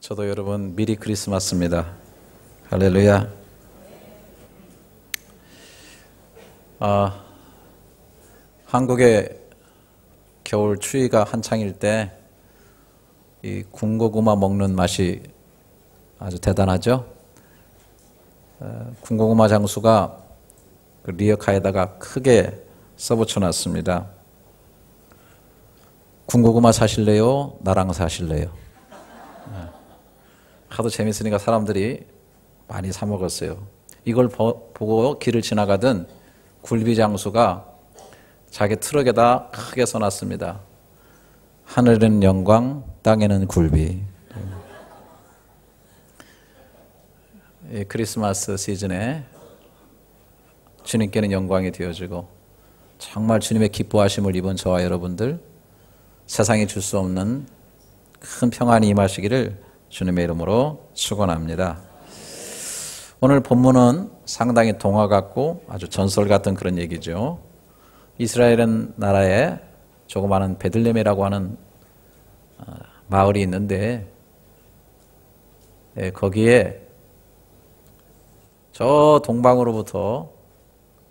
저도 여러분 미리 크리스마스입니다. 할렐루야. 아, 한국의 겨울 추위가 한창일 때 이 군고구마 먹는 맛이 아주 대단하죠. 어, 군고구마 장수가 그 리어카에다가 크게 써붙여놨습니다. 군고구마 사실래요? 나랑 사실래요? 네. 하도 재밌으니까 사람들이 많이 사 먹었어요. 이걸 보 고 길을 지나가던 굴비 장수가 자기 트럭에다 크게 써놨습니다. 하늘은 영광, 땅에는 굴비. 이 크리스마스 시즌에 주님께는 영광이 되어지고 정말 주님의 기뻐하심을 입은 저와 여러분들 세상에 줄 수 없는 큰 평안이 임하시기를 주님의 이름으로 축원합니다. 오늘 본문은 상당히 동화 같고 아주 전설 같은 그런 얘기죠. 이스라엘은 나라에 조그마한 베들레헴이라고 하는 어, 마을이 있는데 예, 거기에 저 동방으로부터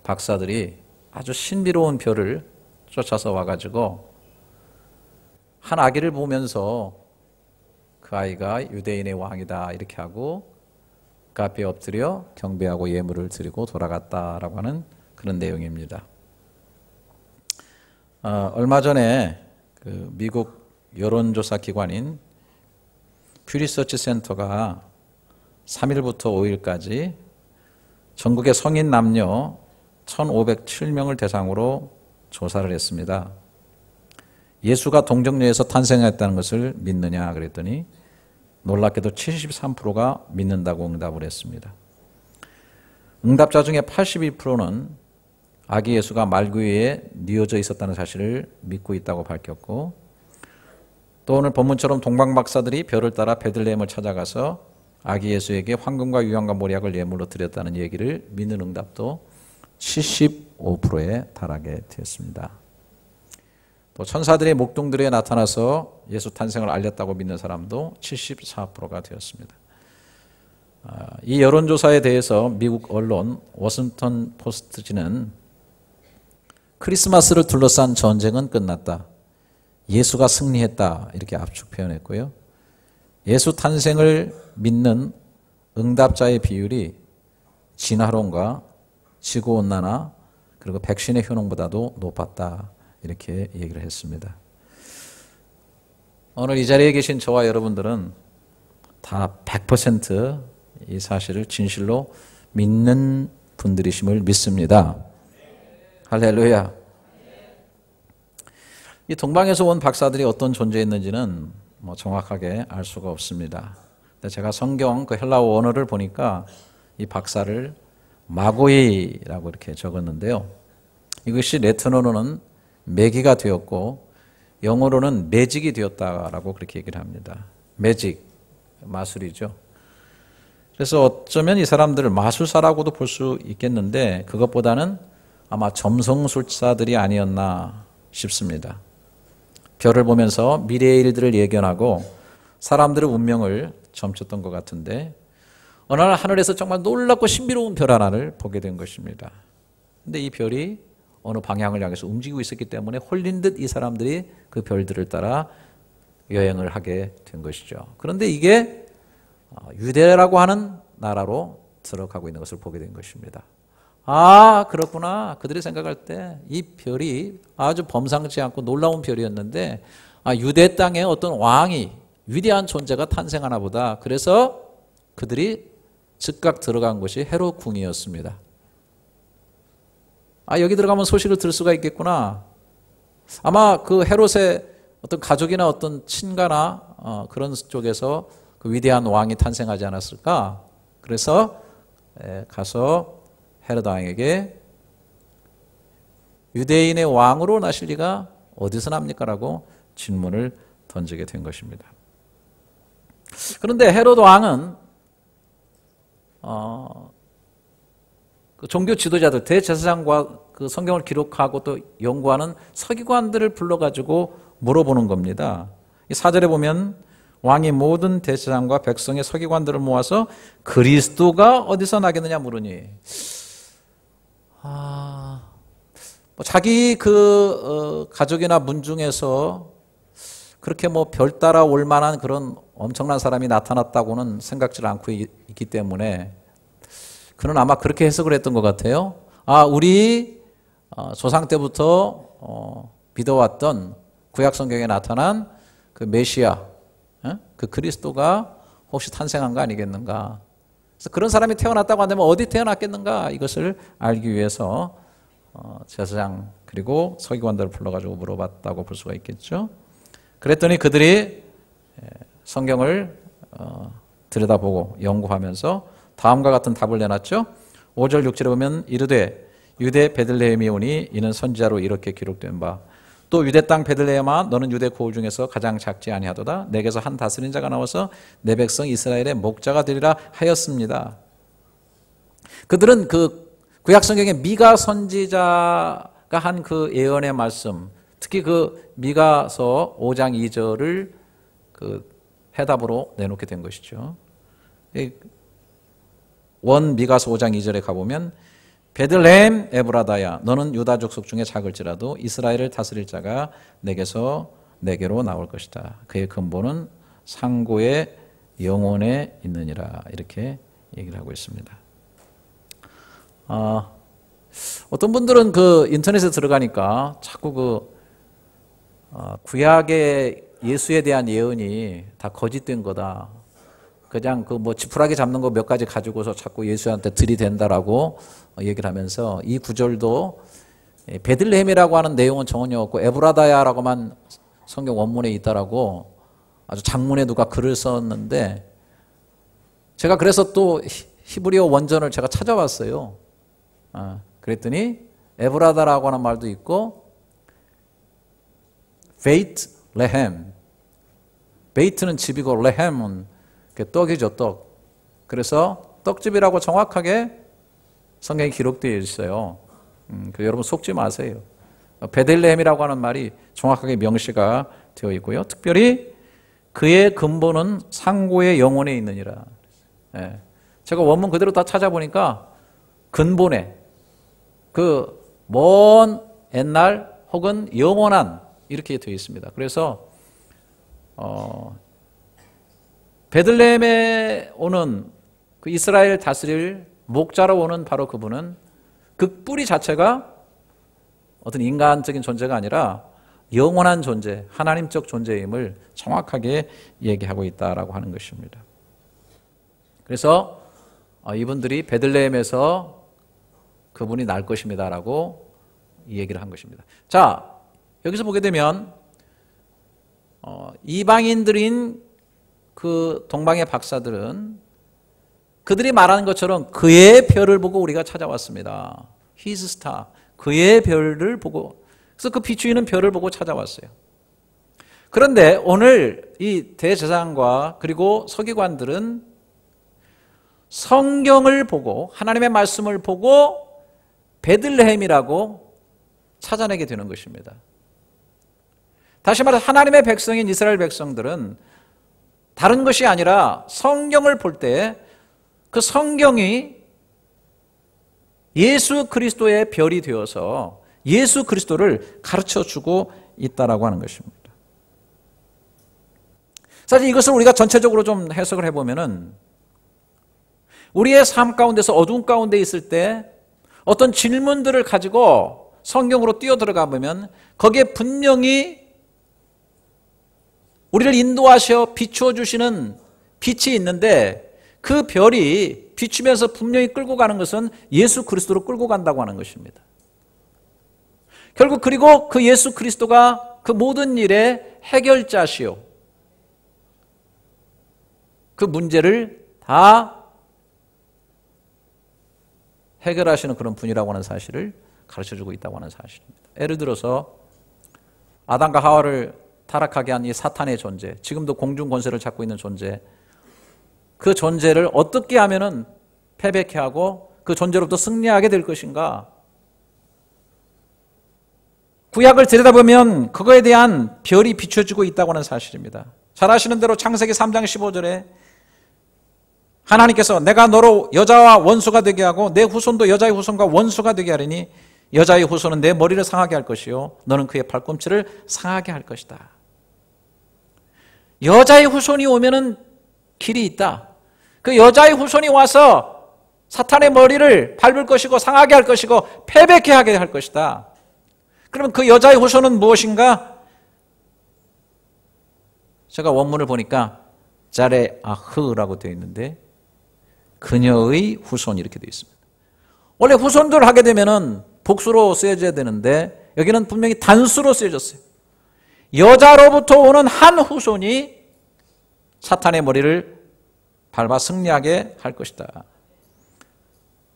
박사들이 아주 신비로운 별을 쫓아서 와가지고 한 아기를 보면서 그 아이가 유대인의 왕이다 이렇게 하고 그 앞에 엎드려 경배하고 예물을 드리고 돌아갔다라고 하는 그런 내용입니다. 어, 얼마 전에 그 미국 여론조사 기관인 퓨리서치 센터가 3일부터 5일까지 전국의 성인 남녀 1,507명을 대상으로 조사를 했습니다. 예수가 동정녀에서 탄생했다는 것을 믿느냐 그랬더니 놀랍게도 73%가 믿는다고 응답을 했습니다. 응답자 중에 82%는 아기 예수가 말구이에 뉘어져 있었다는 사실을 믿고 있다고 밝혔고 또 오늘 본문처럼 동방 박사들이 별을 따라 베들레헴을 찾아가서 아기 예수에게 황금과 유황과 모략을 예물로 드렸다는 얘기를 믿는 응답도 75%에 달하게 되었습니다. 또 천사들의 목동들에 나타나서 예수 탄생을 알렸다고 믿는 사람도 74%가 되었습니다. 아, 이 여론조사에 대해서 미국 언론 워싱턴 포스트지는 크리스마스를 둘러싼 전쟁은 끝났다. 예수가 승리했다. 이렇게 압축 표현했고요. 예수 탄생을 믿는 응답자의 비율이 진화론과 지구온난화 그리고 백신의 효능보다도 높았다. 이렇게 얘기를 했습니다. 오늘 이 자리에 계신 저와 여러분들은 다 100%이 사실을 진실로 믿는 분들이심을 믿습니다. 할렐루야. 이 동방에서 온 박사들이 어떤 존재였는지는 뭐 정확하게 알 수가 없습니다. 근데 제가 성경 그 헬라어 원어를 보니까 이 박사를 마고이라고 이렇게 적었는데요. 이것이 레트너로는 매기가 되었고 영어로는 매직이 되었다라고 그렇게 얘기를 합니다. 매직 마술이죠. 그래서 어쩌면 이 사람들을 마술사라고도 볼 수 있겠는데 그것보다는 아마 점성술사들이 아니었나 싶습니다. 별을 보면서 미래의 일들을 예견하고 사람들의 운명을 점쳤던 것 같은데 어느 날 하늘에서 정말 놀랍고 신비로운 별 하나를 보게 된 것입니다. 근데 이 별이 어느 방향을 향해서 움직이고 있었기 때문에 홀린 듯 이 사람들이 그 별들을 따라 여행을 하게 된 것이죠. 그런데 이게 어, 유대라고 하는 나라로 들어가고 있는 것을 보게 된 것입니다. 아, 그렇구나. 그들이 생각할 때 이 별이 아주 범상치 않고 놀라운 별이었는데, 아, 유대 땅에 어떤 왕이, 위대한 존재가 탄생하나 보다. 그래서 그들이 즉각 들어간 것이 헤롯 궁이었습니다. 아, 여기 들어가면 소식을 들을 수가 있겠구나. 아마 그 헤롯의 어떤 가족이나 어떤 친가나 어, 그런 쪽에서 그 위대한 왕이 탄생하지 않았을까? 그래서 에, 가서 헤롯 왕에게 유대인의 왕으로 나실 리가 어디서 납니까? 라고 질문을 던지게 된 것입니다. 그런데 헤롯 왕은 어, 그 종교 지도자들, 대제사장과 그 성경을 기록하고 또 연구하는 서기관들을 불러가지고 물어보는 겁니다. 이 사절에 보면 왕이 모든 대제사장과 백성의 서기관들을 모아서 그리스도가 어디서 나겠느냐 물으니 아, 뭐 자기 그 어, 가족이나 문중에서 그렇게 뭐 별 따라 올 만한 그런 엄청난 사람이 나타났다고는 생각지 않고 있기 때문에 그는 아마 그렇게 해석을 했던 것 같아요. 아, 우리 어, 조상 때부터 어, 믿어왔던 구약 성경에 나타난 그 메시아, 그 그리스도가 혹시 탄생한 거 아니겠는가? 그래서 그런 사람이 태어났다고 한다면 어디 태어났겠는가? 이것을 알기 위해서 어, 제사장 그리고 서기관들을 불러가지고 물어봤다고 볼 수가 있겠죠. 그랬더니 그들이 성경을 어, 들여다보고 연구하면서 다음과 같은 답을 내놨죠. 5절 6절에 보면 이르되 유대 베들레헴이 오니 이는 선지자로 이렇게 기록된 바. 또 유대 땅 베들레헴아 너는 유대 고을 중에서 가장 작지 아니하도다. 내게서 한 다스린 자가 나와서 내 백성 이스라엘의 목자가 되리라 하였습니다. 그들은 그 구약 성경에 미가 선지자가 한 그 예언의 말씀, 특히 그 미가서 5장 2절을 그 해답으로 내놓게 된 것이죠. 원 미가서 5장 2절에 가보면 베들레헴 에브라다야 너는 유다 족속 중에 작을지라도 이스라엘을 다스릴 자가 내게서 내게로 나올 것이다. 그의 근본은 상고의 영혼에 있느니라 이렇게 얘기를 하고 있습니다. 아, 어떤 분들은 그 인터넷에 들어가니까 자꾸 그 어, 구약의 예수에 대한 예언이 다 거짓된 거다. 그냥 그 뭐 지푸라기 잡는 거 몇 가지 가지고서 자꾸 예수한테 들이댄다라고 얘기를 하면서 이 구절도 베들레헴이라고 하는 내용은 전혀 없고 에브라다야라고만 성경 원문에 있다라고 아주 장문에 누가 글을 썼는데 제가 그래서 또 히브리어 원전을 제가 찾아봤어요. 아, 그랬더니 에브라다라고 하는 말도 있고 베이트 레헴 베이트는 집이고 레헴은 떡이죠 떡. 그래서 떡집이라고 정확하게 성경에 기록되어 있어요. 음, 그 여러분 속지 마세요. 베들레헴이라고 하는 말이 정확하게 명시가 되어 있고요. 특별히 그의 근본은 상고의 영혼에 있느니라. 예. 제가 원문 그대로 다 찾아보니까 근본에 그 먼 옛날 혹은 영원한 이렇게 되어 있습니다. 그래서 어, 베들레헴에 오는 그 이스라엘 다스릴 목자로 오는 바로 그분은 그 뿌리 자체가 어떤 인간적인 존재가 아니라 영원한 존재, 하나님적 존재임을 정확하게 얘기하고 있다라고 하는 것입니다. 그래서 어, 이분들이 베들레헴에서 그분이 날 것입니다라고 얘기를 한 것입니다. 자, 여기서 보게 되면 어, 이방인들인 그 동방의 박사들은 그들이 말하는 것처럼 그의 별을 보고 우리가 찾아왔습니다. His star. 그의 별을 보고 그래서 그 비추이는 별을 보고 찾아왔어요. 그런데 오늘 이 대제사장과 그리고 서기관들은 성경을 보고 하나님의 말씀을 보고 베들레헴이라고 찾아내게 되는 것입니다. 다시 말해 하나님의 백성인 이스라엘 백성들은 다른 것이 아니라 성경을 볼 때 그 성경이 예수 그리스도의 별이 되어서 예수 그리스도를 가르쳐 주고 있다라고 하는 것입니다. 사실 이것을 우리가 전체적으로 좀 해석을 해보면은 우리의 삶 가운데서 어두운 가운데 있을 때 어떤 질문들을 가지고 성경으로 뛰어 들어가 보면 거기에 분명히 우리를 인도하셔 비추어 주시는 빛이 있는데 그 별이 비추면서 분명히 끌고 가는 것은 예수 그리스도로 끌고 간다고 하는 것입니다. 결국 그리고 그 예수 그리스도가 그 모든 일의 해결자시오. 그 문제를 다 해결하시는 그런 분이라고 하는 사실을 가르쳐 주고 있다고 하는 사실입니다. 예를 들어서 아담과 하와를 타락하게 한 이 사탄의 존재, 지금도 공중 권세를 잡고 있는 존재, 그 존재를 어떻게 하면은 패배케 하고 그 존재로부터 승리하게 될 것인가? 구약을 들여다보면 그거에 대한 별이 비춰지고 있다고 하는 사실입니다. 잘 아시는 대로 창세기 3장 15절에 하나님께서 내가 너로 여자와 원수가 되게 하고 내 후손도 여자의 후손과 원수가 되게 하리니 여자의 후손은 내 머리를 상하게 할 것이요 너는 그의 발꿈치를 상하게 할 것이다. 여자의 후손이 오면은 길이 있다. 그 여자의 후손이 와서 사탄의 머리를 밟을 것이고 상하게 할 것이고 패배케 하게 할 것이다. 그러면 그 여자의 후손은 무엇인가? 제가 원문을 보니까 자레 아흐라고 되어 있는데 그녀의 후손 이렇게 되어 있습니다. 원래 후손들 하게 되면은 복수로 쓰여져야 되는데 여기는 분명히 단수로 쓰여졌어요. 여자로부터 오는 한 후손이 사탄의 머리를 밟아 승리하게 할 것이다.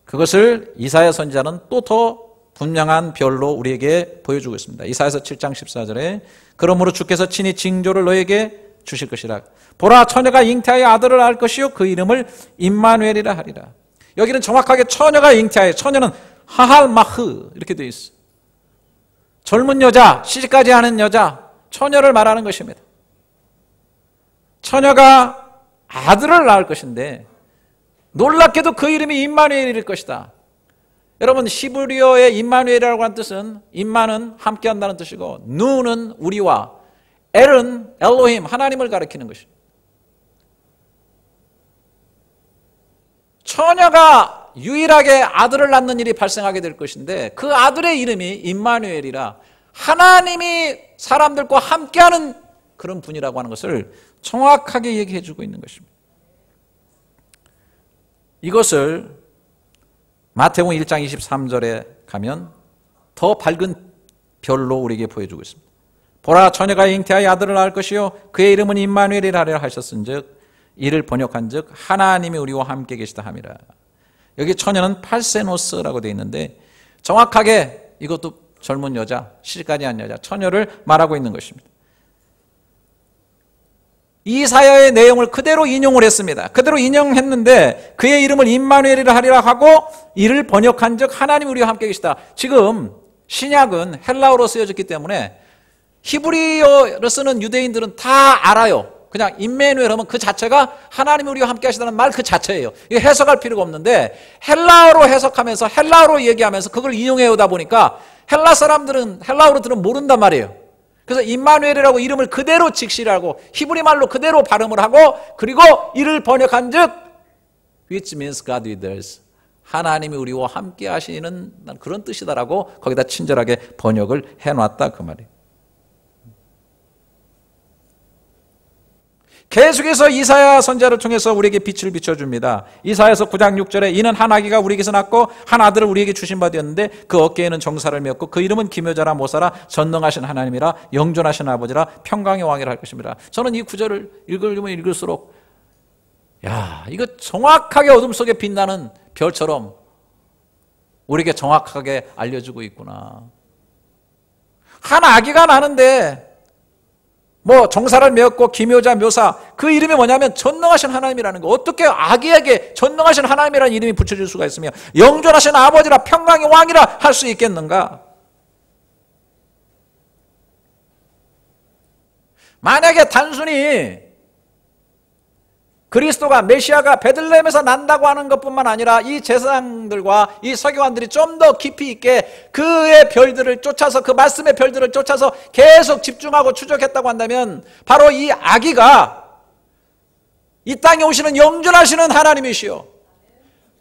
그것을 이사야 선지자는 또 더 분명한 별로 우리에게 보여주고 있습니다. 이사야서 7장 14절에 그러므로 주께서 친히 징조를 너에게 주실 것이라. 보라 처녀가 잉태하여 아들을 낳을 것이요 그 이름을 임마누엘이라 하리라. 여기는 정확하게 처녀가 잉태하여 처녀는 하할마흐 이렇게 되어 있어. 젊은 여자, 시집까지 하는 여자, 처녀를 말하는 것입니다. 처녀가 아들을 낳을 것인데 놀랍게도 그 이름이 임마누엘일 것이다. 여러분 시브리어의 임마누엘이라고 하는 뜻은 임마는 함께 한다는 뜻이고 누는 우리와 엘은 엘로힘 하나님을 가리키는 것입니다. 처녀가 유일하게 아들을 낳는 일이 발생하게 될 것인데 그 아들의 이름이 임마누엘이라 하나님이 사람들과 함께하는 그런 분이라고 하는 것을 정확하게 얘기해 주고 있는 것입니다. 이것을 마태복음 1장 23절에 가면 더 밝은 별로 우리에게 보여주고 있습니다. 보라 처녀가 잉태하여 아들을 낳을 것이요 그의 이름은 임마누엘이라 하려 하셨은즉 이를 번역한즉 하나님이 우리와 함께 계시다 함이라. 여기 처녀는 팔세노스라고 되어 있는데 정확하게 이것도 젊은 여자, 시집까지 한 여자, 처녀를 말하고 있는 것입니다. 이 사야의 내용을 그대로 인용을 했습니다. 그대로 인용했는데 그의 이름을 임마누엘이라 하리라 하고 이를 번역한 즉 하나님 우리와 함께 계시다. 지금 신약은 헬라어로 쓰여졌기 때문에 히브리어로 쓰는 유대인들은 다 알아요. 그냥 임메누엘 하면 그 자체가 하나님 우리와 함께 하시다는 말 그 자체예요. 이거 해석할 필요가 없는데 헬라어로 해석하면서 헬라어로 얘기하면서 그걸 인용해 오다 보니까 헬라 사람들은 헬라어로 들은 모른단 말이에요. 그래서 임마누엘이라고 이름을 그대로 직시하고 히브리 말로 그대로 발음을 하고 그리고 이를 번역한즉 which means God with us. 하나님이 우리와 함께 하시는 그런 뜻이다라고 거기다 친절하게 번역을 해놨다 그 말이에요. 계속해서 이사야 선자를 통해서 우리에게 빛을 비춰줍니다. 이사야서 9장 6절에 이는 한 아기가 우리에게서 낳고 한 아들을 우리에게 주신 바 되었는데 그 어깨에는 정사를 메었고 그 이름은 기묘자라 모사라 전능하신 하나님이라 영존하신 아버지라 평강의 왕이라 할 것입니다. 저는 이 구절을 읽으면 읽을수록 야 이거 정확하게 어둠 속에 빛나는 별처럼 우리에게 정확하게 알려주고 있구나. 한 아기가 나는데 뭐 정사를 메었고 기묘자 묘사 그 이름이 뭐냐면 전능하신 하나님이라는 거. 어떻게 아기에게 전능하신 하나님이라는 이름이 붙여질 수가 있으며 영존하신 아버지라 평강의 왕이라 할 수 있겠는가? 만약에 단순히 그리스도가 메시아가 베들레헴에서 난다고 하는 것뿐만 아니라 이 제사장들과 이 서기관들이 좀 더 깊이 있게 그의 별들을 쫓아서 그 말씀의 별들을 쫓아서 계속 집중하고 추적했다고 한다면 바로 이 아기가 이 땅에 오시는 영존하시는 하나님이시요.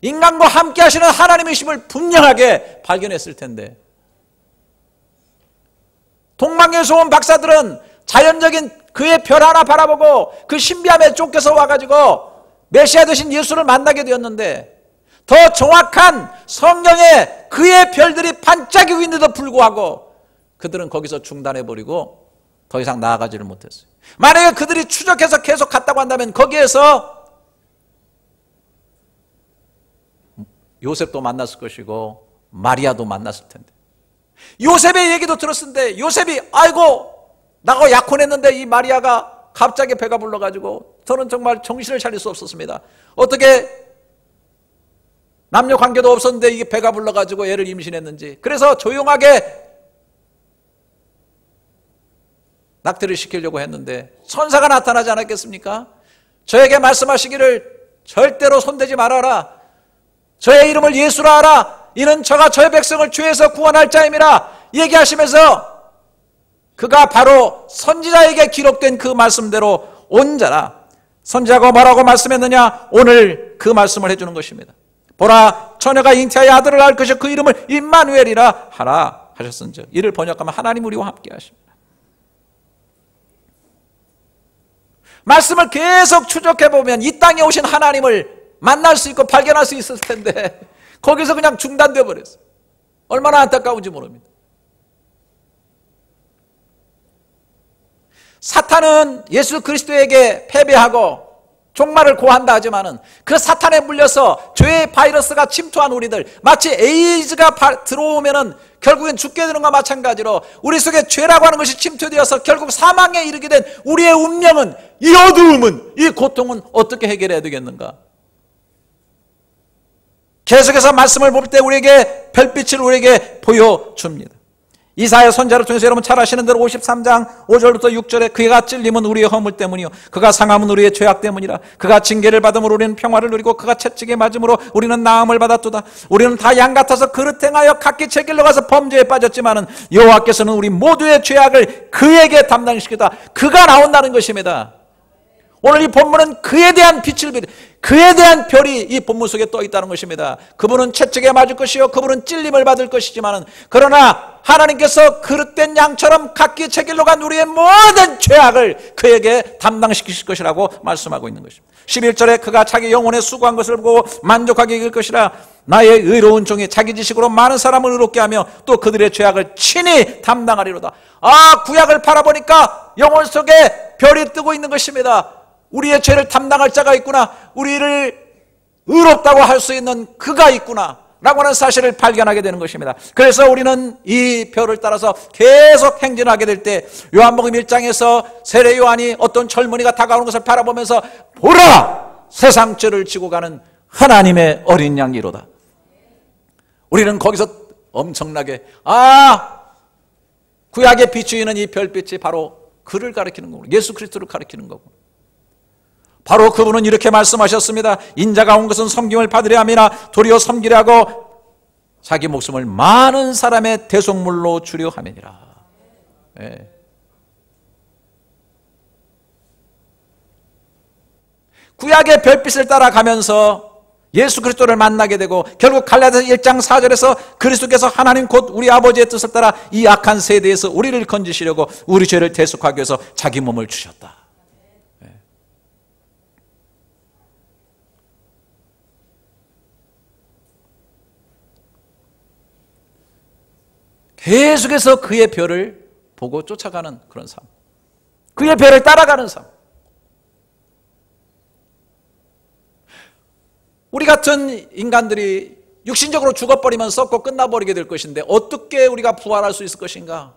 인간과 함께 하시는 하나님이심을 분명하게 발견했을 텐데. 동방에서 온 박사들은 자연적인 그의 별 하나 바라보고 그 신비함에 쫓겨서 와가지고 메시아 되신 예수를 만나게 되었는데 더 정확한 성경에 그의 별들이 반짝이고 있는데도 불구하고 그들은 거기서 중단해버리고 더 이상 나아가지를 못했어요. 만약에 그들이 추적해서 계속 갔다고 한다면 거기에서 요셉도 만났을 것이고 마리아도 만났을 텐데 요셉의 얘기도 들었을 때 요셉이 아이고 나가 약혼했는데 이 마리아가 갑자기 배가 불러가지고 저는 정말 정신을 차릴 수 없었습니다. 어떻게 남녀 관계도 없었는데 이게 배가 불러가지고 애를 임신했는지. 그래서 조용하게 낙태를 시키려고 했는데 천사가 나타나지 않았겠습니까? 저에게 말씀하시기를 절대로 손대지 말아라. 저의 이름을 예수라 하라. 이는 저가 저의 백성을 죄에서 구원할 자임이라 얘기하시면서 그가 바로 선지자에게 기록된 그 말씀대로 온 자라. 선지자가 뭐라고 말씀했느냐? 오늘 그 말씀을 해주는 것입니다. 보라, 처녀가 잉태하여 아들을 낳을 것이 그 이름을 임마누엘이라 하라 하셨은즉 이를 번역하면 하나님 우리와 함께 하십니다. 말씀을 계속 추적해 보면 이 땅에 오신 하나님을 만날 수 있고 발견할 수 있을 텐데 거기서 그냥 중단돼 버렸어. 얼마나 안타까운지 모릅니다. 사탄은 예수 그리스도에게 패배하고 종말을 고한다 하지만은 그 사탄에 물려서 죄의 바이러스가 침투한 우리들 마치 에이즈가 들어오면은 결국엔 죽게 되는 것과 마찬가지로 우리 속에 죄라고 하는 것이 침투되어서 결국 사망에 이르게 된 우리의 운명은 이 어두움은 이 고통은 어떻게 해결해야 되겠는가? 계속해서 말씀을 볼 때 우리에게 별빛을 우리에게 보여줍니다. 이사의 선자를 통해서 여러분 잘 아시는 대로 53장 5절부터 6절에 그가 찔림은 우리의 허물 때문이요. 그가 상함은 우리의 죄악 때문이라. 그가 징계를 받음으로 우리는 평화를 누리고 그가 채찍에 맞음으로 우리는 나음을 받았도다. 우리는 다 양 같아서 그릇 행하여 각기 책길로 가서 범죄에 빠졌지만은 여호와께서는 우리 모두의 죄악을 그에게 담당시키다. 그가 나온다는 것입니다. 오늘 이 본문은 그에 대한 빛을 비례 그에 대한 별이 이 본문 속에 떠 있다는 것입니다. 그분은 채찍에 맞을 것이요. 그분은 찔림을 받을 것이지만은 그러나 하나님께서 그릇된 양처럼 각기 책일로 간 우리의 모든 죄악을 그에게 담당시키실 것이라고 말씀하고 있는 것입니다. 11절에 그가 자기 영혼에 수고한 것을 보고 만족하게 이길 것이라 나의 의로운 종이 자기 지식으로 많은 사람을 의롭게 하며 또 그들의 죄악을 친히 담당하리로다. 아 구약을 바라보니까 영혼 속에 별이 뜨고 있는 것입니다. 우리의 죄를 담당할 자가 있구나. 우리를 의롭다고 할 수 있는 그가 있구나. 라고 하는 사실을 발견하게 되는 것입니다. 그래서 우리는 이 별을 따라서 계속 행진하게 될 때 요한복음 1장에서 세례 요한이 어떤 젊은이가 다가오는 것을 바라보면서 보라! 세상 죄를 지고 가는 하나님의 어린 양이로다. 우리는 거기서 엄청나게 아 구약에 비추이는 이 별빛이 바로 그를 가리키는 거고 예수 그리스도를 가리키는 거고 바로 그분은 이렇게 말씀하셨습니다. 인자가 온 것은 섬김을 받으려 함이나 도리어 섬기려 하고 자기 목숨을 많은 사람의 대속물로 주려 함이니라. 네. 구약의 별빛을 따라가면서 예수 그리스도를 만나게 되고 결국 갈라디아서 1장 4절에서 그리스도께서 하나님 곧 우리 아버지의 뜻을 따라 이 악한 세대에서 우리를 건지시려고 우리 죄를 대속하기 위해서 자기 몸을 주셨다. 계속해서 그의 별을 보고 쫓아가는 그런 삶. 그의 별을 따라가는 삶. 우리 같은 인간들이 육신적으로 죽어버리면 썩고 끝나버리게 될 것인데 어떻게 우리가 부활할 수 있을 것인가?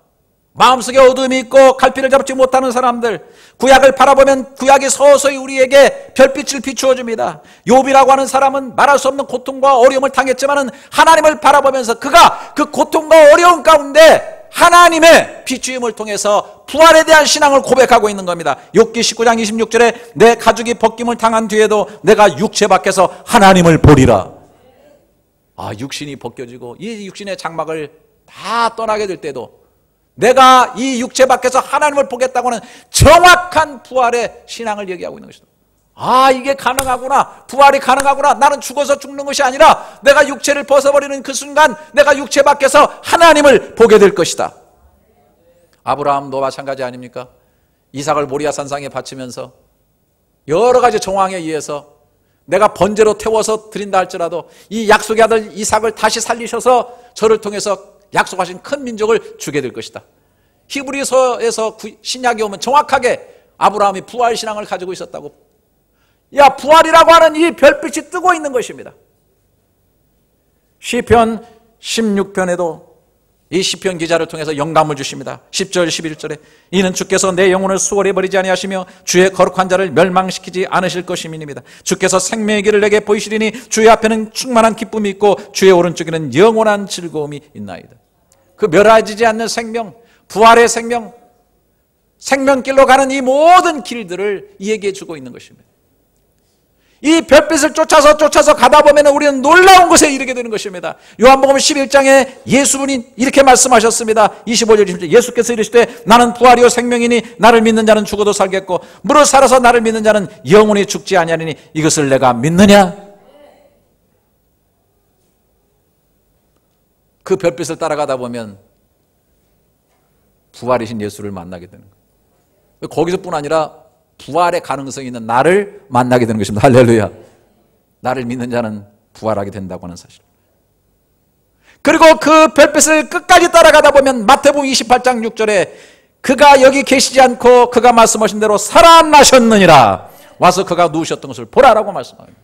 마음속에 어둠이 있고 갈피를 잡지 못하는 사람들 구약을 바라보면 구약이 서서히 우리에게 별빛을 비추어 줍니다. 욥이라고 하는 사람은 말할 수 없는 고통과 어려움을 당했지만은 하나님을 바라보면서 그가 그 고통과 어려움 가운데 하나님의 비추임을 통해서 부활에 대한 신앙을 고백하고 있는 겁니다. 욥기 19장 26절에 내 가죽이 벗김을 당한 뒤에도 내가 육체 밖에서 하나님을 보리라. 아, 육신이 벗겨지고 이 육신의 장막을 다 떠나게 될 때도 내가 이 육체 밖에서 하나님을 보겠다고 하는 정확한 부활의 신앙을 얘기하고 있는 것이다. 아, 이게 가능하구나. 부활이 가능하구나. 나는 죽어서 죽는 것이 아니라 내가 육체를 벗어버리는 그 순간 내가 육체 밖에서 하나님을 보게 될 것이다. 아브라함도 마찬가지 아닙니까? 이삭을 모리아 산상에 바치면서 여러 가지 정황에 의해서 내가 번제로 태워서 드린다 할지라도 이 약속의 아들 이삭을 다시 살리셔서 저를 통해서 약속하신 큰 민족을 주게 될 것이다. 히브리서에서 신약에 오면 정확하게 아브라함이 부활 신앙을 가지고 있었다고. 야, 부활이라고 하는 이 별빛이 뜨고 있는 것입니다. 시편 16편에도 이 시편 기자를 통해서 영감을 주십니다. 10절 11절에 이는 주께서 내 영혼을 수월히 버리지 아니하시며 주의 거룩한 자를 멸망시키지 않으실 것임이니이다. 주께서 생명의 길을 내게 보이시리니 주의 앞에는 충만한 기쁨이 있고 주의 오른쪽에는 영원한 즐거움이 있나이다. 그 멸하지지 않는 생명, 부활의 생명, 생명길로 가는 이 모든 길들을 얘기해 주고 있는 것입니다. 이 별빛을 쫓아서 쫓아서 가다 보면 우리는 놀라운 곳에 이르게 되는 것입니다. 요한복음 11장에 예수분이 이렇게 말씀하셨습니다. 25절 20절 예수께서 이르시되 나는 부활이요 생명이니 나를 믿는 자는 죽어도 살겠고 무릇 살아서 나를 믿는 자는 영원히 죽지 아니하리니 이것을 내가 믿느냐? 그 별빛을 따라가다 보면 부활이신 예수를 만나게 되는 거예요. 거기서뿐 아니라 부활의 가능성이 있는 나를 만나게 되는 것입니다. 할렐루야. 나를 믿는 자는 부활하게 된다고 하는 사실. 그리고 그 별빛을 끝까지 따라가다 보면 마태복음 28장 6절에 그가 여기 계시지 않고 그가 말씀하신 대로 살아나셨느니라 와서 그가 누우셨던 것을 보라라고 말씀합니다.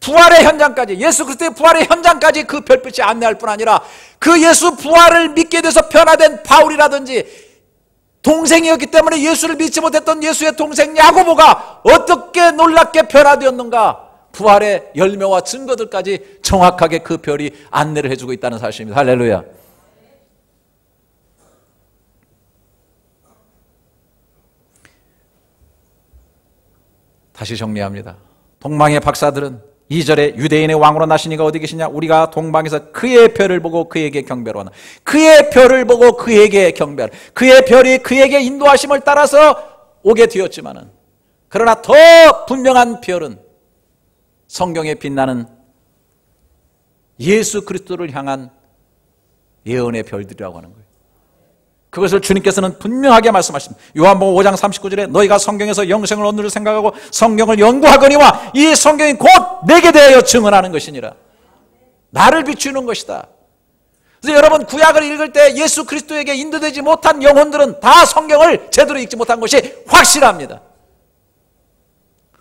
부활의 현장까지 예수 그리스도의 부활의 현장까지 그 별빛이 안내할 뿐 아니라 그 예수 부활을 믿게 돼서 변화된 바울이라든지 동생이었기 때문에 예수를 믿지 못했던 예수의 동생 야고보가 어떻게 놀랍게 변화되었는가 부활의 열매와 증거들까지 정확하게 그 별이 안내를 해주고 있다는 사실입니다. 할렐루야. 다시 정리합니다. 동방의 박사들은 2절에 유대인의 왕으로 나시니가 어디 계시냐? 우리가 동방에서 그의 별을 보고 그에게 경배로 하나. 그의 별을 보고 그에게 경배. 그의 별이 그에게 인도하심을 따라서 오게 되었지만은 그러나 더 분명한 별은 성경에 빛나는 예수 그리스도를 향한 예언의 별들이라고 하는 거예요. 그것을 주님께서는 분명하게 말씀하십니다. 요한복음 5장 39절에 너희가 성경에서 영생을 얻는 줄 생각하고 성경을 연구하거니와 이 성경이 곧 내게 대하여 증언하는 것이니라. 나를 비추는 것이다. 그래서 여러분 구약을 읽을 때 예수 그리스도에게 인도되지 못한 영혼들은 다 성경을 제대로 읽지 못한 것이 확실합니다.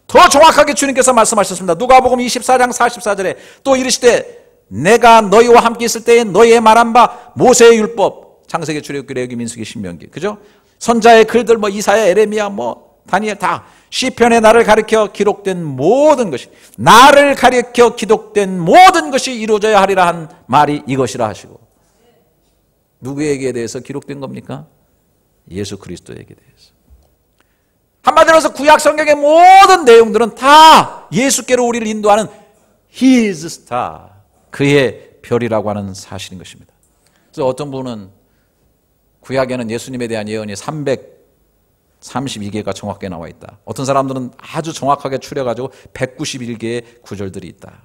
더 정확하게 주님께서 말씀하셨습니다. 누가복음 24장 44절에 또 이르시되 내가 너희와 함께 있을 때에 너희의 말한 바 모세의 율법 창세기 출애굽기 레기 민수기 신명기 그죠? 선자의 글들 뭐 이사야 에레미야 뭐 다니엘 다 시편에 나를 가리켜 기록된 모든 것이 나를 가리켜 기록된 모든 것이 이루어져야 하리라 한 말이 이것이라 하시고 누구에게 대해서 기록된 겁니까? 예수 그리스도에게 대해서 한마디로 해서 구약 성경의 모든 내용들은 다 예수께로 우리를 인도하는 His star 그의 별이라고 하는 사실인 것입니다. 그래서 어떤 분은 구약에는 예수님에 대한 예언이 332개가 정확하게 나와 있다. 어떤 사람들은 아주 정확하게 추려가지고 191개의 구절들이 있다.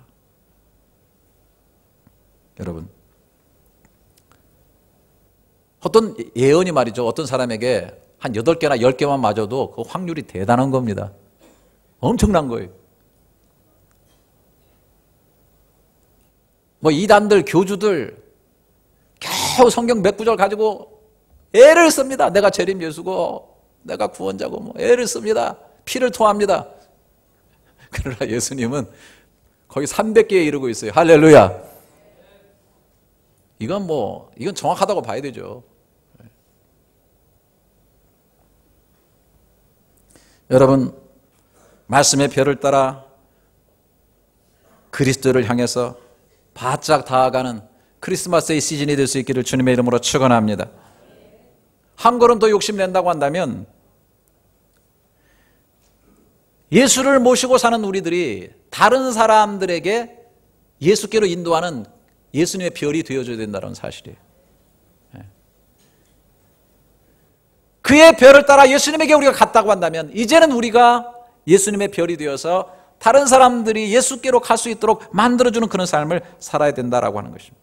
여러분, 어떤 예언이 말이죠. 어떤 사람에게 한 8개나 10개만 맞아도 그 확률이 대단한 겁니다. 엄청난 거예요. 뭐 이단들, 교주들 겨우 성경 몇 구절 가지고 애를 씁니다. 내가 재림 예수고 내가 구원자고 뭐 애를 씁니다. 피를 토합니다. 그러나 예수님은 거의 300개에 이르고 있어요. 할렐루야. 이건 뭐 이건 정확하다고 봐야 되죠. 여러분 말씀의 별을 따라 그리스도를 향해서 바짝 다가가는 크리스마스의 시즌이 될 수 있기를 주님의 이름으로 축원합니다. 한 걸음 더 욕심낸다고 한다면 예수를 모시고 사는 우리들이 다른 사람들에게 예수께로 인도하는 예수님의 별이 되어줘야 된다는 사실이에요. 예. 그의 별을 따라 예수님에게 우리가 갔다고 한다면 이제는 우리가 예수님의 별이 되어서 다른 사람들이 예수께로 갈 수 있도록 만들어주는 그런 삶을 살아야 된다라고 하는 것입니다.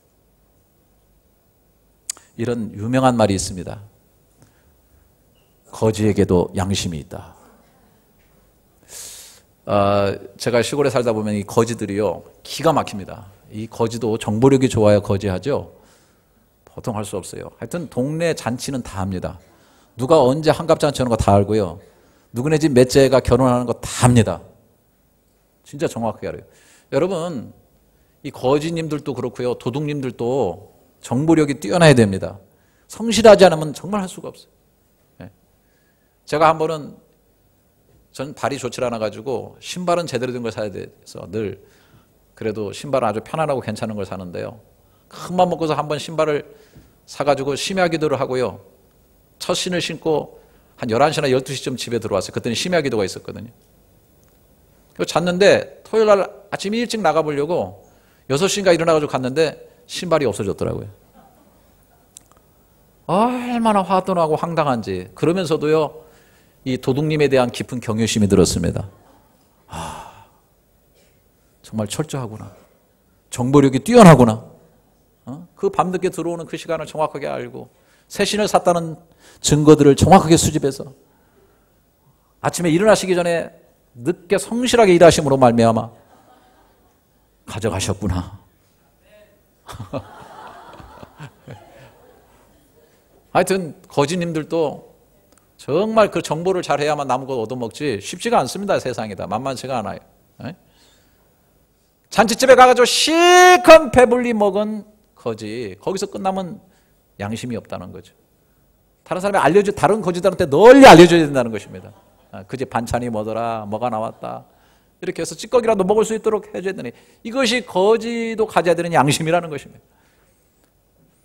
이런 유명한 말이 있습니다. 거지에게도 양심이 있다. 어, 제가 시골에 살다 보면 이 거지들이요 기가 막힙니다. 이 거지도 정보력이 좋아야 거지하죠. 보통 할 수 없어요. 하여튼 동네 잔치는 다 합니다. 누가 언제 한갑 잔치 하는 거 다 알고요. 누구네 집 맷째가 결혼하는 거 다 합니다. 진짜 정확하게 알아요. 여러분 이 거지님들도 그렇고요. 도둑님들도 정보력이 뛰어나야 됩니다. 성실하지 않으면 정말 할 수가 없어요. 제가 한 번은 전 발이 좋지 않아 가지고 신발은 제대로 된 걸 사야 돼서 늘 그래도 신발은 아주 편안하고 괜찮은 걸 사는데요. 큰맘 먹고서 한 번 신발을 사가지고 심야 기도를 하고요. 첫 신을 신고 한 11시나 12시쯤 집에 들어왔어요. 그때는 심야 기도가 있었거든요. 그리고 잤는데 토요일 날 아침 일찍 나가보려고 6시인가 일어나가지고 갔는데 신발이 없어졌더라고요. 얼마나 화도 나고 황당한지. 그러면서도요, 이 도둑님에 대한 깊은 경외심이 들었습니다. 아, 정말 철저하구나. 정보력이 뛰어나구나. 어? 그 밤늦게 들어오는 그 시간을 정확하게 알고 새신을 샀다는 증거들을 정확하게 수집해서 아침에 일어나시기 전에 늦게 성실하게 일하심으로 말미암아 가져가셨구나. 하여튼 거지님들도 정말 그 정보를 잘 해야만 남은 것 얻어먹지 쉽지가 않습니다. 세상이다. 만만치가 않아요. 에? 잔치집에 가가지고 실컷 배불리 먹은 거지 거기서 끝나면 양심이 없다는 거죠. 다른 사람이 알려줘 다른 거지들한테 널리 알려줘야 된다는 것입니다. 아, 그집 반찬이 뭐더라, 뭐가 나왔다. 이렇게 해서 찌꺼기라도 먹을 수 있도록 해줘야 되니 이것이 거지도 가져야 되는 양심이라는 것입니다.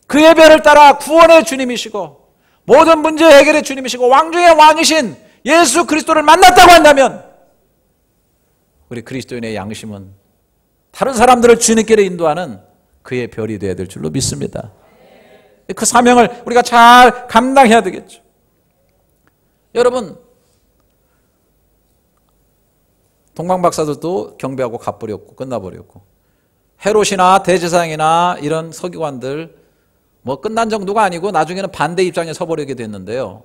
그의 별을 따라 구원의 주님이시고 모든 문제 해결의 주님이시고 왕중의 왕이신 예수 그리스도를 만났다고 한다면 우리 그리스도인의 양심은 다른 사람들을 주님께로 인도하는 그의 별이 되어야 될 줄로 믿습니다. 그 사명을 우리가 잘 감당해야 되겠죠. 여러분, 동방박사들도 경배하고 갚버렸고 끝나버렸고 헤롯이나 대제사장이나 이런 서기관들 뭐 끝난 정도가 아니고 나중에는 반대 입장에 서버리게 됐는데요.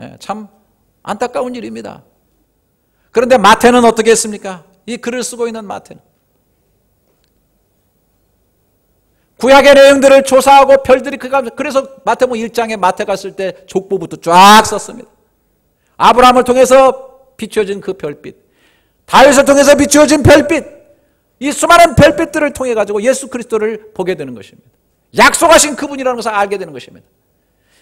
예, 참 안타까운 일입니다. 그런데 마태는 어떻게 했습니까? 이 글을 쓰고 있는 마태는 구약의 내용들을 조사하고 별들이 그가 그래서 마태복음 1장에 마태 갔을 때 족보부터 쫙 썼습니다. 아브라함을 통해서 비춰진 그 별빛, 다윗을 통해서 비추어진 별빛, 이 수많은 별빛들을 통해 가지고 예수 그리스도를 보게 되는 것입니다. 약속하신 그분이라는 것을 알게 되는 것입니다.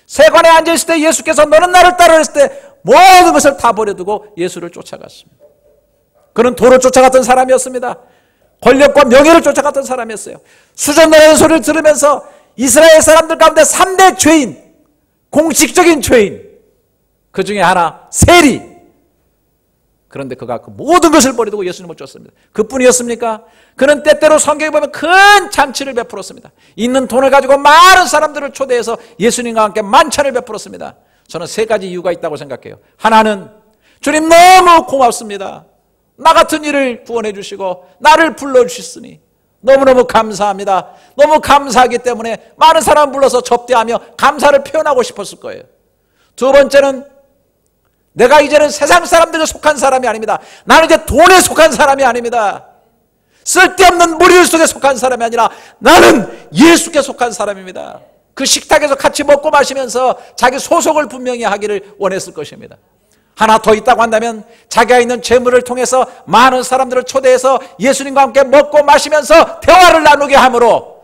세관에 앉아 있을 때 예수께서 너는 나를 따르 했을 때 모든 것을 다 버려두고 예수를 쫓아갔습니다. 그는 도를 쫓아갔던 사람이었습니다. 권력과 명예를 쫓아갔던 사람이었어요. 수전노라는 소리를 들으면서 이스라엘 사람들 가운데 3대 죄인, 공식적인 죄인, 그 중에 하나, 세리. 그런데 그가 그 모든 것을 버리고 예수님을 쫓습니다. 그뿐이었습니까? 그는 때때로 성경에 보면 큰 잔치를 베풀었습니다. 있는 돈을 가지고 많은 사람들을 초대해서 예수님과 함께 만찬을 베풀었습니다. 저는 세 가지 이유가 있다고 생각해요. 하나는 주님 너무 고맙습니다. 나 같은 일을 구원해 주시고 나를 불러 주셨으니 너무너무 감사합니다. 너무 감사하기 때문에 많은 사람 불러서 접대하며 감사를 표현하고 싶었을 거예요. 두 번째는 내가 이제는 세상 사람들에 속한 사람이 아닙니다. 나는 이제 돈에 속한 사람이 아닙니다. 쓸데없는 무리 속에 속한 사람이 아니라 나는 예수께 속한 사람입니다. 그 식탁에서 같이 먹고 마시면서 자기 소속을 분명히 하기를 원했을 것입니다. 하나 더 있다고 한다면 자기가 있는 재물을 통해서 많은 사람들을 초대해서 예수님과 함께 먹고 마시면서 대화를 나누게 함으로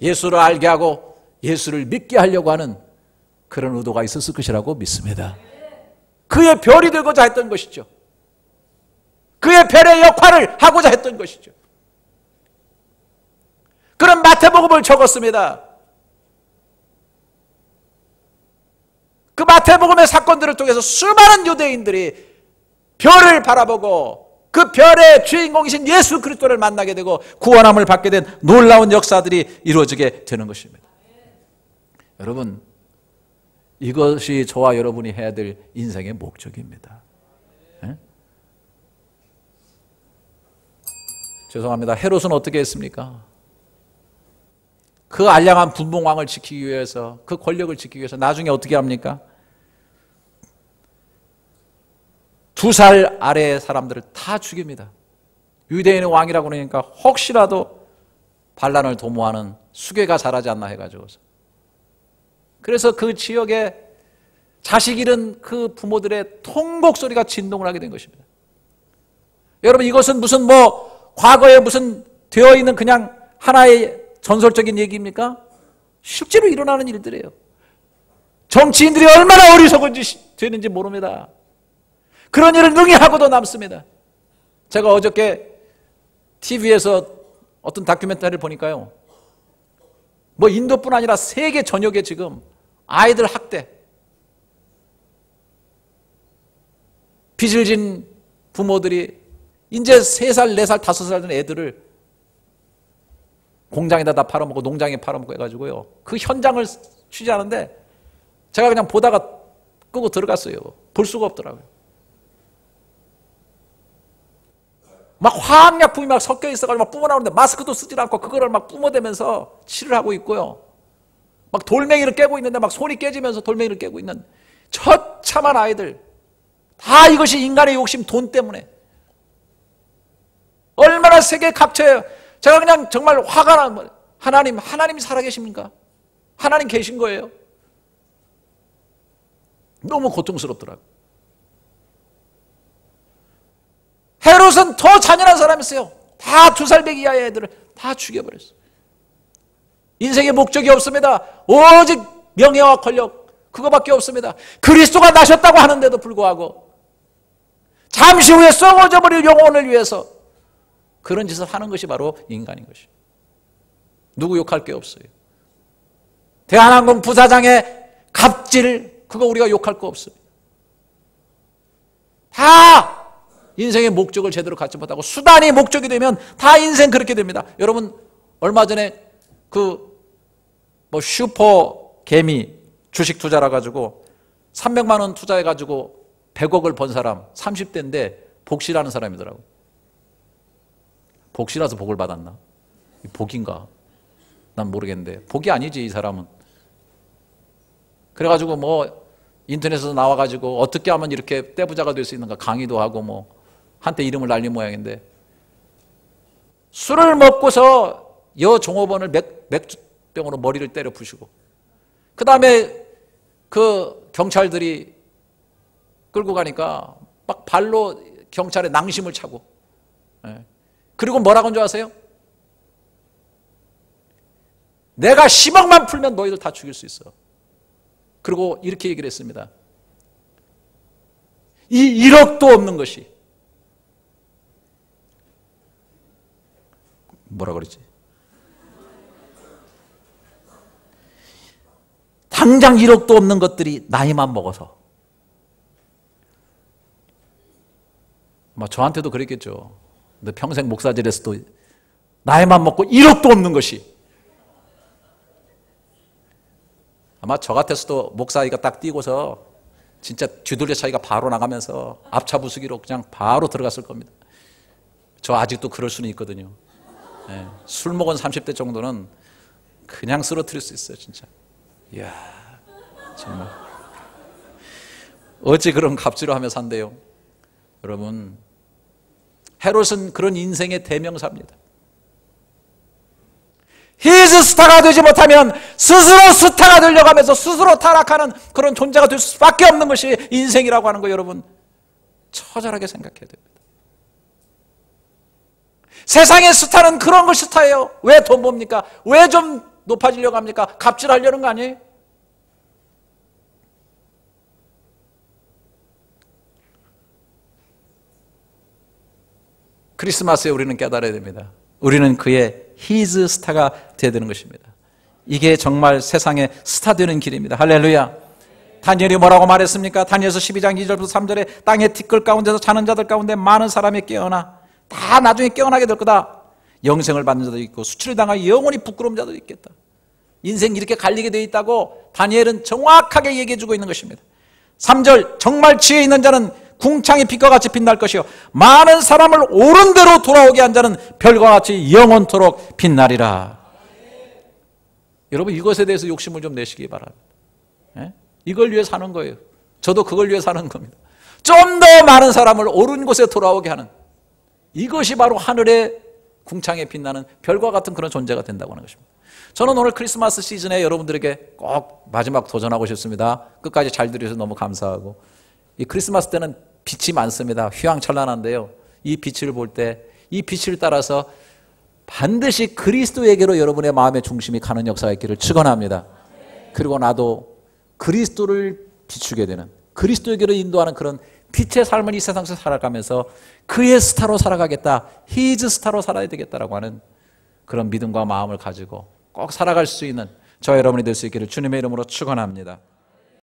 예수를 알게 하고 예수를 믿게 하려고 하는 그런 의도가 있었을 것이라고 믿습니다. 그의 별이 되고자 했던 것이죠. 그의 별의 역할을 하고자 했던 것이죠. 그런 마태복음을 적었습니다. 그 마태복음의 사건들을 통해서 수많은 유대인들이 별을 바라보고 그 별의 주인공이신 예수 그리스도를 만나게 되고 구원함을 받게 된 놀라운 역사들이 이루어지게 되는 것입니다. 여러분, 이것이 저와 여러분이 해야 될 인생의 목적입니다. 네? 죄송합니다. 헤롯은 어떻게 했습니까? 그 알량한 분봉왕을 지키기 위해서 그 권력을 지키기 위해서 나중에 어떻게 합니까? 두 살 아래의 사람들을 다 죽입니다. 유대인의 왕이라고 그러니까 혹시라도 반란을 도모하는 수괴가 자라지 않나 해가지고서. 그래서 그 지역에 자식 잃은 그 부모들의 통곡 소리가 진동을 하게 된 것입니다. 여러분 이것은 무슨 뭐 과거에 무슨 되어 있는 그냥 하나의 전설적인 얘기입니까? 실제로 일어나는 일들이에요. 정치인들이 얼마나 어리석은 짓이 되는지 모릅니다. 그런 일을 능히 하고도 남습니다. 제가 어저께 TV에서 어떤 다큐멘터리를 보니까요. 뭐 인도뿐 아니라 세계 전역에 지금 아이들 학대, 빚을 진 부모들이 이제 3살, 4살, 5살 된 애들을 공장에다 다 팔아먹고 농장에 팔아먹고 해가지고요. 그 현장을 취재하는데 제가 그냥 보다가 끄고 들어갔어요. 볼 수가 없더라고요. 막 화학약품이 막 섞여 있어가지고 막 뿜어나오는데 마스크도 쓰질 않고 그거를 막 뿜어대면서 치료를 하고 있고요. 막 돌멩이를 깨고 있는데 막 손이 깨지면서 돌멩이를 깨고 있는 처참한 아이들. 다 이것이 인간의 욕심 돈 때문에. 얼마나 세계 갑쳐요. 제가 그냥 정말 화가 나. 뭐, 하나님, 하나님 살아계십니까? 하나님 계신 거예요. 너무 고통스럽더라고요. 헤롯은 더 잔인한 사람이었어요. 다 두 살배기 이하의 애들을 다 죽여버렸어요. 인생의 목적이 없습니다. 오직 명예와 권력 그거밖에 없습니다. 그리스도가 나셨다고 하는데도 불구하고 잠시 후에 썩어져 버릴 영혼을 위해서 그런 짓을 하는 것이 바로 인간인 것이. 누구 욕할 게 없어요. 대한항공 부사장의 갑질 그거 우리가 욕할 거 없습니다. 다 인생의 목적을 제대로 갖지 못하고 수단이 목적이 되면 다 인생 그렇게 됩니다. 여러분 얼마 전에 그 뭐 슈퍼 개미 주식 투자라 가지고 300만 원 투자해 가지고 100억을 번 사람 30대인데 복시라는 사람이더라고. 복시라서 복을 받았나? 복인가? 난 모르겠는데 복이 아니지 이 사람은. 그래가지고 뭐 인터넷에서 나와가지고 어떻게 하면 이렇게 떼부자가 될 수 있는가 강의도 하고 뭐 한때 이름을 날린 모양인데 술을 먹고서 여 종업원을 맥, 맥주 병으로 머리를 때려 부시고 그 다음에 그 경찰들이 끌고 가니까 막 발로 경찰에 낭심을 차고 예. 그리고 뭐라고 한줄 아세요? 내가 10억만 풀면 너희들 다 죽일 수 있어. 그리고 이렇게 얘기를 했습니다. 이 1억도 없는 것이 뭐라 그러지? 당장 1억도 없는 것들이 나이만 먹어서. 뭐 저한테도 그랬겠죠. 근데 평생 목사질에서도 나이만 먹고 1억도 없는 것이. 아마 저 같았어도 목사이가 딱 뛰고서 진짜 뒤돌려 차이가 바로 나가면서 앞차 부수기로 그냥 바로 들어갔을 겁니다. 저 아직도 그럴 수는 있거든요. 네, 술 먹은 30대 정도는 그냥 쓰러뜨릴 수 있어요, 진짜. 이야, 정말. 어찌 그런 갑질을 하며 산대요? 여러분, 헤롯은 그런 인생의 대명사입니다. 히즈 스타가 되지 못하면 스스로 스타가 되려고 하면서 스스로 타락하는 그런 존재가 될 수밖에 없는 것이 인생이라고 하는 거 여러분 처절하게 생각해야 됩니다. 세상의 스타는 그런 걸 스타예요. 왜 돈 봅니까? 왜 좀 높아지려고 합니까? 갑질하려는 거 아니에요? 크리스마스에 우리는 깨달아야 됩니다. 우리는 그의 히즈 스타가 되야 되는 것입니다. 이게 정말 세상의 스타 되는 길입니다. 할렐루야. 다니엘이 뭐라고 말했습니까? 다니엘서 12장 2절부터 3절에 땅의 티끌 가운데서 자는 자들 가운데 많은 사람이 깨어나 다 나중에 깨어나게 될 거다. 영생을 받는 자도 있고 수치를 당하여 영원히 부끄러운 자도 있겠다. 인생 이렇게 갈리게 돼 있다고 다니엘은 정확하게 얘기해 주고 있는 것입니다. 3절 정말 지혜 있는 자는 궁창의 빛과 같이 빛날 것이요 많은 사람을 옳은 대로 돌아오게 한 자는 별과 같이 영원토록 빛나리라. 여러분 이것에 대해서 욕심을 좀 내시기 바랍니다. 예? 이걸 위해 사는 거예요. 저도 그걸 위해 사는 겁니다. 좀 더 많은 사람을 옳은 곳에 돌아오게 하는 이것이 바로 하늘의 궁창에 빛나는 별과 같은 그런 존재가 된다고 하는 것입니다. 저는 오늘 크리스마스 시즌에 여러분들에게 꼭 마지막 도전하고 싶습니다. 끝까지 잘 들으셔서 너무 감사하고 이 크리스마스 때는 빛이 많습니다. 휘황찬란한데요. 이 빛을 볼 때 이 빛을 따라서 반드시 그리스도에게로 여러분의 마음의 중심이 가는 역사가 있기를 축원합니다. 그리고 나도 그리스도를 비추게 되는 그리스도에게로 인도하는 그런 빛의 삶을 이 세상에서 살아가면서 그의 스타로 살아가겠다. 히즈 스타로 살아야 되겠다라고 하는 그런 믿음과 마음을 가지고 꼭 살아갈 수 있는 저 여러분이 될 수 있기를 주님의 이름으로 축원합니다.